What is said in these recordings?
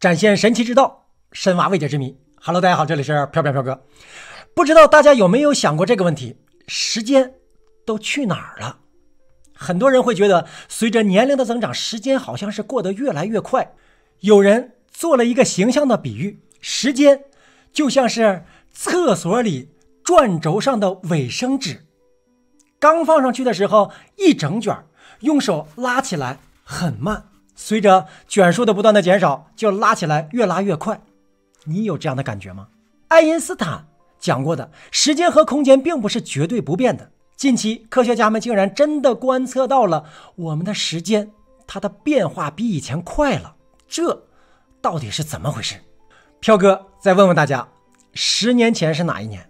展现神奇之道，深挖未解之谜。Hello，大家好，这里是飘飘飘哥。不知道大家有没有想过这个问题：时间都去哪儿了？很多人会觉得，随着年龄的增长，时间好像是过得越来越快。有人做了一个形象的比喻，时间就像是厕所里转轴上的卫生纸，刚放上去的时候一整卷，用手拉起来很慢，随着卷数的不断的减少，就拉起来越拉越快。你有这样的感觉吗？爱因斯坦讲过的，时间和空间并不是绝对不变的。近期科学家们竟然真的观测到了我们的时间，它的变化比以前快了。这到底是怎么回事？飘哥再问问大家，十年前是哪一年？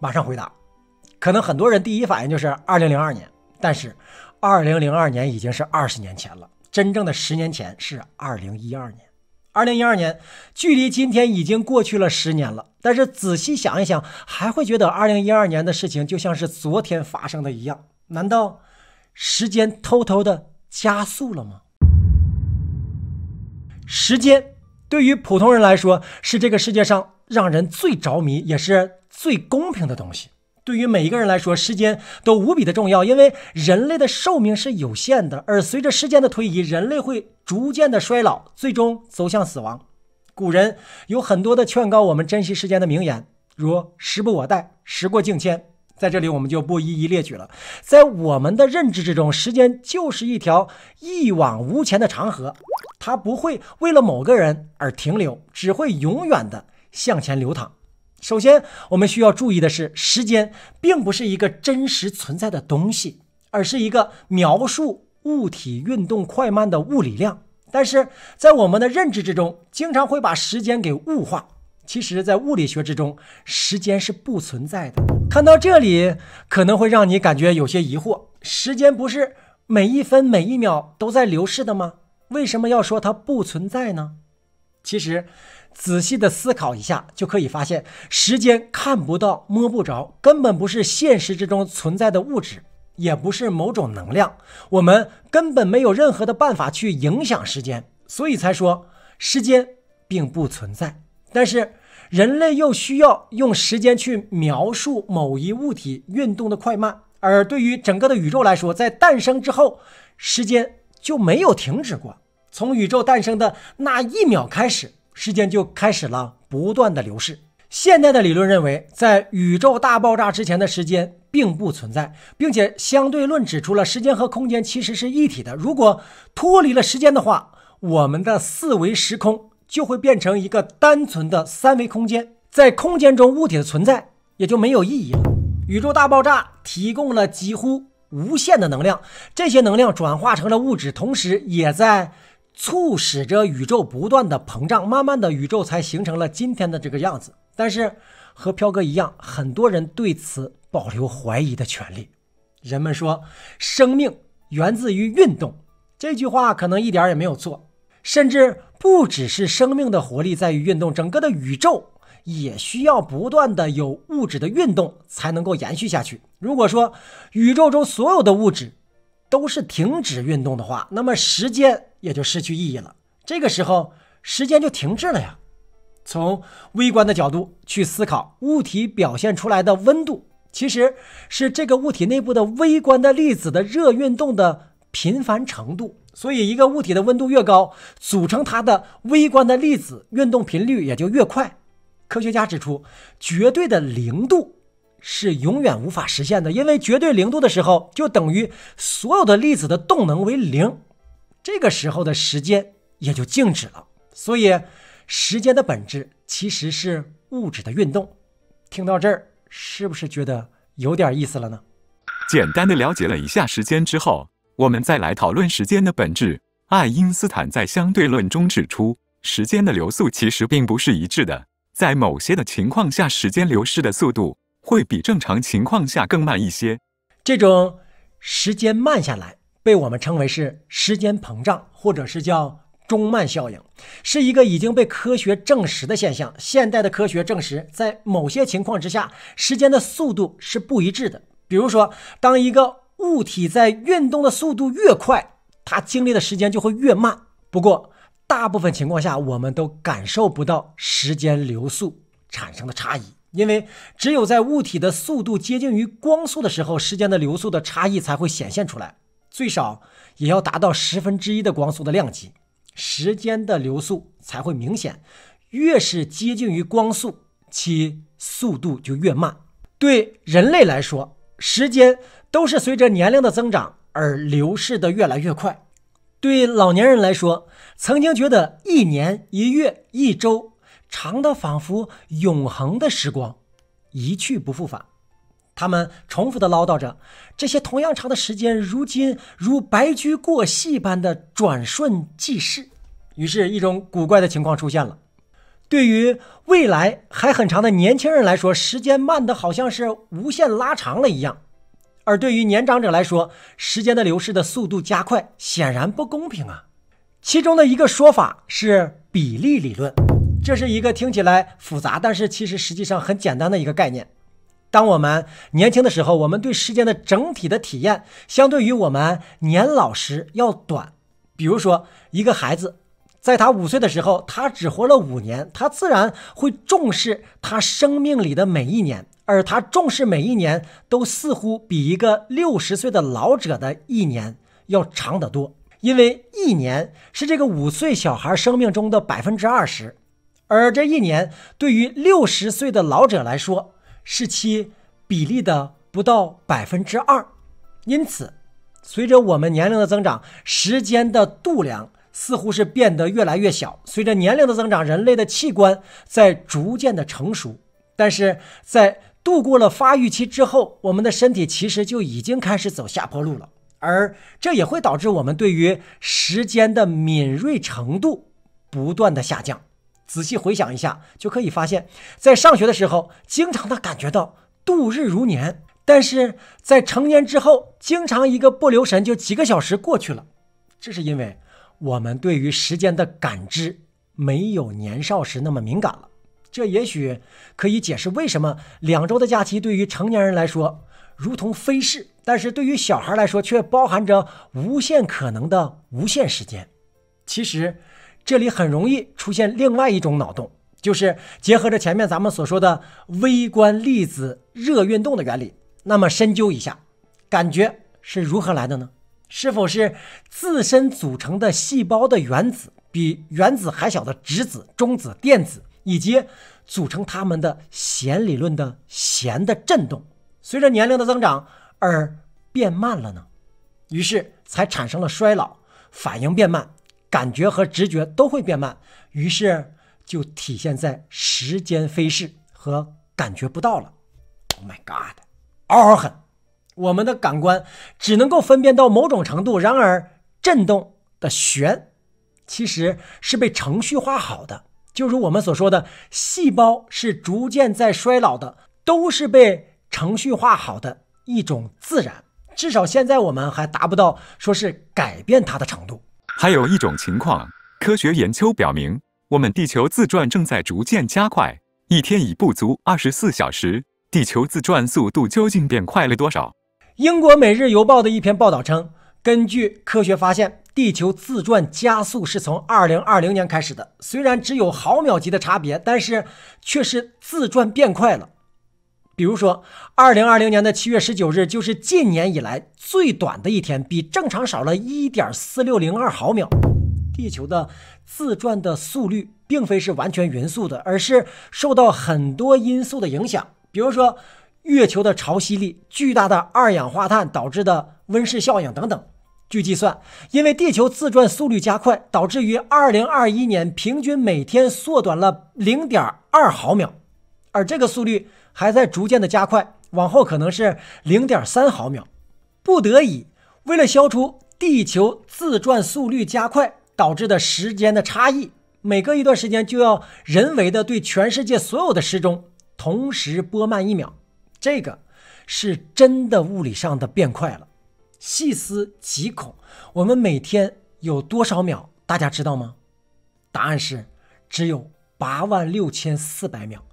马上回答。可能很多人第一反应就是二零零二年，但是二零零二年已经是二十年前了。真正的十年前是二零一二年。二零一二年距离今天已经过去了十年了，但是仔细想一想，还会觉得二零一二年的事情就像是昨天发生的一样。难道时间偷偷的加速了吗？时间对于普通人来说是这个世界上让人最着迷也是最公平的东西。对于每一个人来说，时间都无比的重要，因为人类的寿命是有限的，而随着时间的推移，人类会逐渐的衰老，最终走向死亡。古人有很多的劝告我们珍惜时间的名言，如“时不我待，时过境迁”。在这里我们就不一一列举了。在我们的认知之中，时间就是一条一往无前的长河，它不会为了某个人而停留，只会永远的向前流淌。首先，我们需要注意的是，时间并不是一个真实存在的东西，而是一个描述物体运动快慢的物理量。但是在我们的认知之中，经常会把时间给物化。其实，在物理学之中，时间是不存在的。看到这里，可能会让你感觉有些疑惑：时间不是每一分每一秒都在流逝的吗？为什么要说它不存在呢？其实，仔细的思考一下，就可以发现，时间看不到、摸不着，根本不是现实之中存在的物质，也不是某种能量，我们根本没有任何的办法去影响时间，所以才说时间并不存在。但是，人类又需要用时间去描述某一物体运动的快慢，而对于整个的宇宙来说，在诞生之后，时间就没有停止过。从宇宙诞生的那一秒开始，时间就开始了不断的流逝。现代的理论认为，在宇宙大爆炸之前的时间并不存在，并且相对论指出了时间和空间其实是一体的。如果脱离了时间的话，我们的四维时空。就会变成一个单纯的三维空间，在空间中物体的存在也就没有意义了。宇宙大爆炸提供了几乎无限的能量，这些能量转化成了物质，同时也在促使着宇宙不断的膨胀，慢慢的宇宙才形成了今天的这个样子。但是和飘哥一样，很多人对此保留怀疑的权利。人们说生命源自于运动，这句话可能一点也没有错。甚至不只是生命的活力在于运动，整个的宇宙也需要不断的有物质的运动才能够延续下去。如果说宇宙中所有的物质都是停止运动的话，那么时间也就失去意义了。这个时候，时间就停滞了呀。从微观的角度去思考，物体表现出来的温度，其实是这个物体内部的微观的粒子的热运动的频繁程度。所以，一个物体的温度越高，组成它的微观的粒子运动频率也就越快。科学家指出，绝对的零度是永远无法实现的，因为绝对零度的时候，就等于所有的粒子的动能为零，这个时候的时间也就静止了。所以，时间的本质其实是物质的运动。听到这儿，是不是觉得有点意思了呢？简单的了解了一下时间之后。我们再来讨论时间的本质。爱因斯坦在相对论中指出，时间的流速其实并不是一致的，在某些的情况下，时间流逝的速度会比正常情况下更慢一些。这种时间慢下来，被我们称为是时间膨胀，或者是叫中慢效应，是一个已经被科学证实的现象。现代的科学证实，在某些情况之下，时间的速度是不一致的。比如说，当一个物体在运动的速度越快，它经历的时间就会越慢。不过，大部分情况下，我们都感受不到时间流速产生的差异，因为只有在物体的速度接近于光速的时候，时间的流速的差异才会显现出来，最少也要达到十分之一的光速的量级，时间的流速才会明显。越是接近于光速，其速度就越慢。对人类来说，时间都是随着年龄的增长而流逝的越来越快。对老年人来说，曾经觉得一年、一月、一周长的仿佛永恒的时光，一去不复返。他们重复的唠叨着，这些同样长的时间，如今如白驹过隙般的转瞬即逝。于是，一种古怪的情况出现了：对于未来还很长的年轻人来说，时间慢的好像是无限拉长了一样。而对于年长者来说，时间的流逝的速度加快，显然不公平啊。其中的一个说法是比例理论，这是一个听起来复杂，但是其实实际上很简单的一个概念。当我们年轻的时候，我们对时间的整体的体验，相对于我们年老时要短。比如说，一个孩子在他五岁的时候，他只活了五年，他自然会重视他生命里的每一年。而他重视每一年，都似乎比一个六十岁的老者的一年要长得多，因为一年是这个五岁小孩生命中的百分之二十，而这一年对于六十岁的老者来说，是其比例的不到百分之二。因此，随着我们年龄的增长，时间的度量似乎是变得越来越小。随着年龄的增长，人类的器官在逐渐的成熟，但是在度过了发育期之后，我们的身体其实就已经开始走下坡路了，而这也会导致我们对于时间的敏锐程度不断的下降。仔细回想一下，就可以发现，在上学的时候，经常的感觉到度日如年，但是在成年之后，经常一个不留神就几个小时过去了。这是因为我们对于时间的感知没有年少时那么敏感了。这也许可以解释为什么两周的假期对于成年人来说如同飞逝，但是对于小孩来说却包含着无限可能的无限时间。其实，这里很容易出现另外一种脑洞，就是结合着前面咱们所说的微观粒子热运动的原理，那么深究一下，感觉是如何来的呢？是否是自身组成的细胞的原子比原子还小的质子、中子、电子？以及组成它们的弦理论的弦的振动，随着年龄的增长而变慢了呢？于是才产生了衰老，反应变慢，感觉和直觉都会变慢，于是就体现在时间飞逝和感觉不到了。Oh my god，嗷嗷狠！我们的感官只能够分辨到某种程度，然而震动的弦其实是被程序化好的。就如我们所说的，细胞是逐渐在衰老的，都是被程序化好的一种自然。至少现在我们还达不到说是改变它的程度。还有一种情况，科学研究表明，我们地球自转正在逐渐加快，一天已不足二十四小时，地球自转速度究竟变快了多少？英国《每日邮报》的一篇报道称，根据科学发现。地球自转加速是从二零二零年开始的，虽然只有毫秒级的差别，但是却是自转变快了。比如说，二零二零年的七月十九日就是近年以来最短的一天，比正常少了一点四六零二毫秒。地球的自转的速率并非是完全匀速的，而是受到很多因素的影响，比如说月球的潮汐力、巨大的二氧化碳导致的温室效应等等。据计算，因为地球自转速率加快，导致于二零二一年平均每天缩短了零点二毫秒，而这个速率还在逐渐的加快，往后可能是零点三毫秒。不得已，为了消除地球自转速率加快导致的时间的差异，每隔一段时间就要人为的对全世界所有的时钟同时拨慢一秒。这个是真的物理上的变快了。细思极恐，我们每天有多少秒？大家知道吗？答案是只有八万六千四百秒。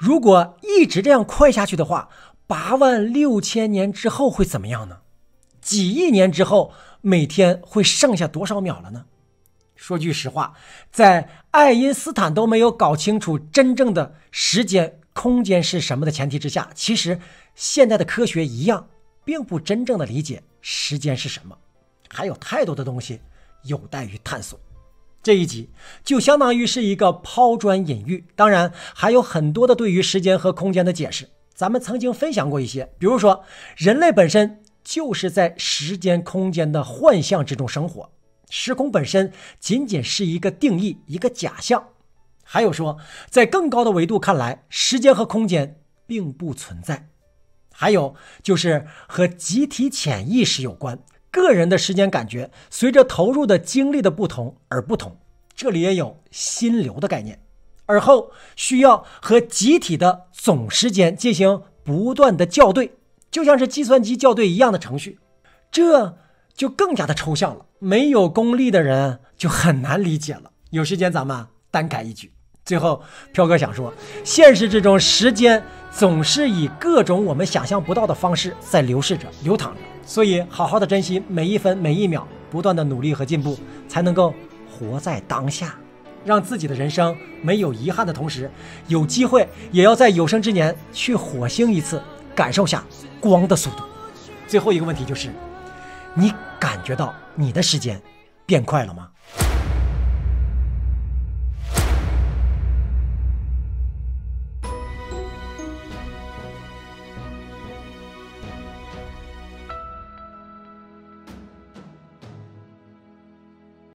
如果一直这样快下去的话，八万六千年之后会怎么样呢？几亿年之后，每天会剩下多少秒了呢？说句实话，在爱因斯坦都没有搞清楚真正的时间、空间是什么的前提之下，其实现代的科学一样，并不真正的理解时间是什么，还有太多的东西有待于探索。这一集就相当于是一个抛砖引玉，当然还有很多的对于时间和空间的解释，咱们曾经分享过一些，比如说人类本身就是在时间空间的幻象之中生活。时空本身仅仅是一个定义，一个假象。还有说，在更高的维度看来，时间和空间并不存在。还有就是和集体潜意识有关，个人的时间感觉随着投入的精力的不同而不同。这里也有心流的概念，而后需要和集体的总时间进行不断的校对，就像是计算机校对一样的程序。这。就更加的抽象了，没有功利的人就很难理解了。有时间咱们单改一句。最后，飘哥想说，现实之中，时间总是以各种我们想象不到的方式在流逝着、流淌着，所以好好的珍惜每一分每一秒，不断的努力和进步，才能够活在当下，让自己的人生没有遗憾的同时，有机会也要在有生之年去火星一次，感受下光的速度。最后一个问题就是，你。感觉到你的时间变快了吗？